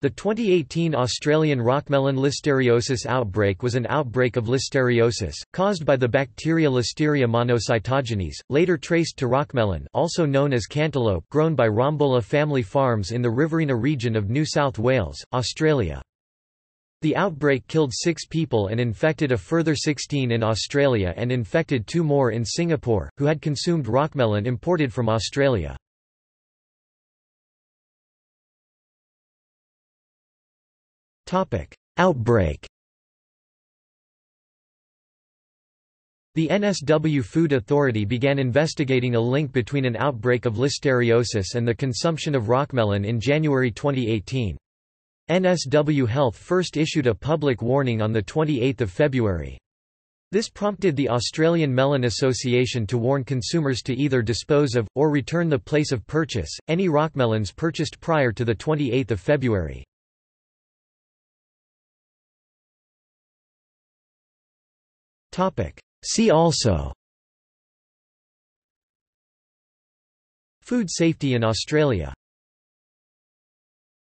The 2018 Australian rockmelon listeriosis outbreak was an outbreak of listeriosis, caused by the bacteria Listeria monocytogenes, later traced to rockmelon also known as cantaloupe grown by Rombola family farms in the Riverina region of New South Wales, Australia. The outbreak killed six people and infected a further 16 in Australia and infected two more in Singapore, who had consumed rockmelon imported from Australia. Outbreak The NSW Food Authority began investigating a link between an outbreak of listeriosis and the consumption of rockmelon in January 2018. NSW Health first issued a public warning on 28 February. This prompted the Australian Melon Association to warn consumers to either dispose of, or return the place of purchase, any rockmelons purchased prior to 28 February. See also. Food safety in Australia